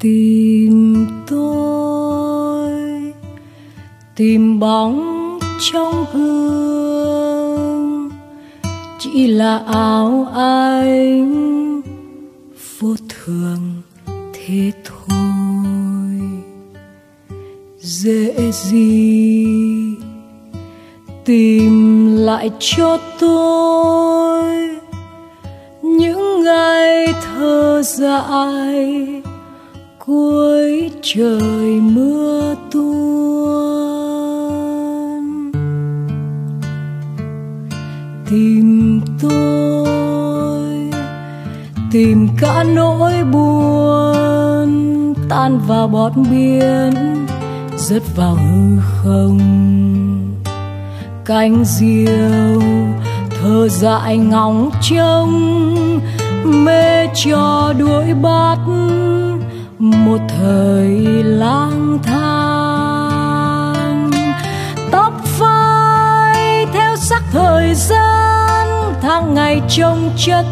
tìm tôi, tìm bóng trong gương. Chỉ là áo anh vô thường thế thôi. Dễ gì tìm lại cho tôi những ngày thơ dại cuối trời mưa tuôn. Tìm tôi, tìm cả nỗi buồn tan vào bọt biển, rớt vào hư không. Cánh diều thơ dại ngóng trông, mê cho đuổi bắt một thời lang thang. Tóc phai theo sắc thời gian, tháng ngày trông chất,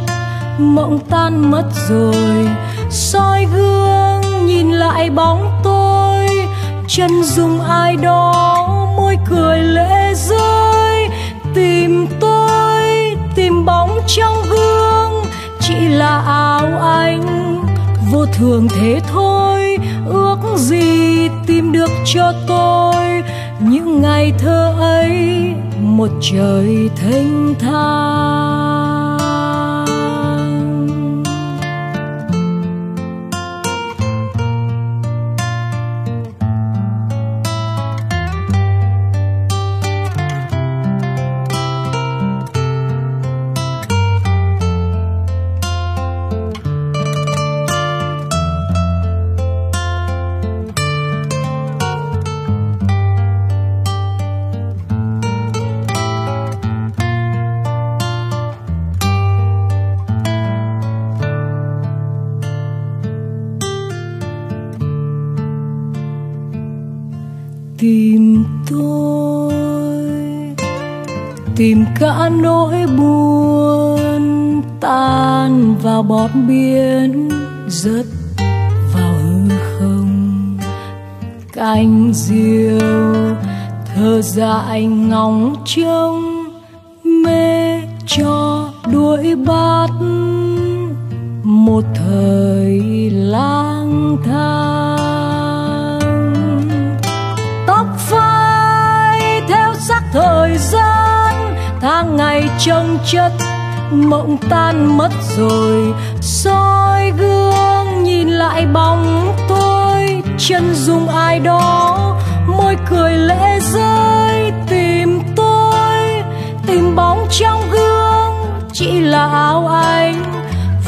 mộng tan mất rồi. Soi gương nhìn lại bóng tôi, chân dung ai đó, môi cười lệ rơi. Tìm tôi, tìm bóng trong gương, chỉ là áo anh vô thường thế thôi, ước gì tìm được cho tôi những ngày thơ ấy, một trời thanh thang. Tìm tôi, tìm cả nỗi buồn tan vào bọt biển, rớt vào hư không. Cánh diều thơ dại ngóng trông, mê cho đuổi bắt. Một thời lang thang thời gian, tháng ngày trông chất, mộng tan mất rồi. Soi gương nhìn lại bóng tôi, chân dung ai đó, môi cười lệ rơi. Tìm tôi, tìm bóng trong gương, chỉ là áo anh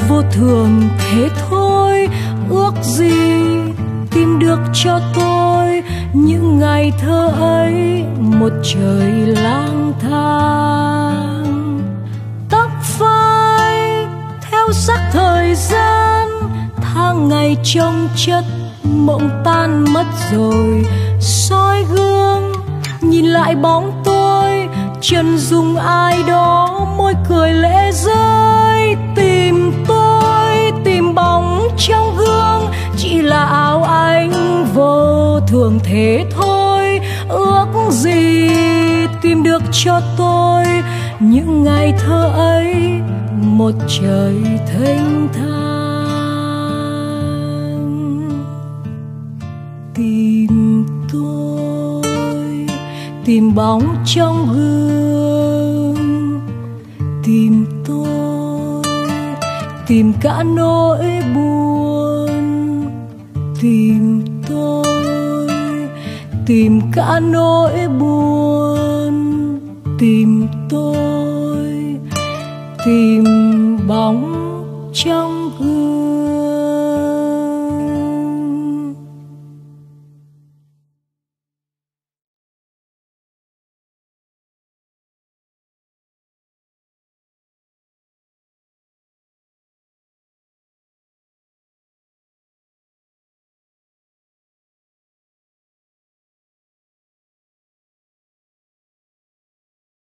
vô thường thế thôi, ước gì tìm được cho tôi những ngày thơ ấy, một trời lang thang. Tóc phai theo sắc thời gian, tháng ngày trông chất mộng tan mất rồi. Soi gương, nhìn lại bóng tôi, chân dung ai đó môi cười lệ rơi. Thế thôi, ước gì tìm được cho tôi những ngày thơ ấy, một trời thanh thang. Tìm tôi, tìm bóng trong gương. Tìm tôi, tìm cả nỗi buồn. Tìm tôi tìm cả nỗi buồn. Tìm tôi tìm bóng trong gương.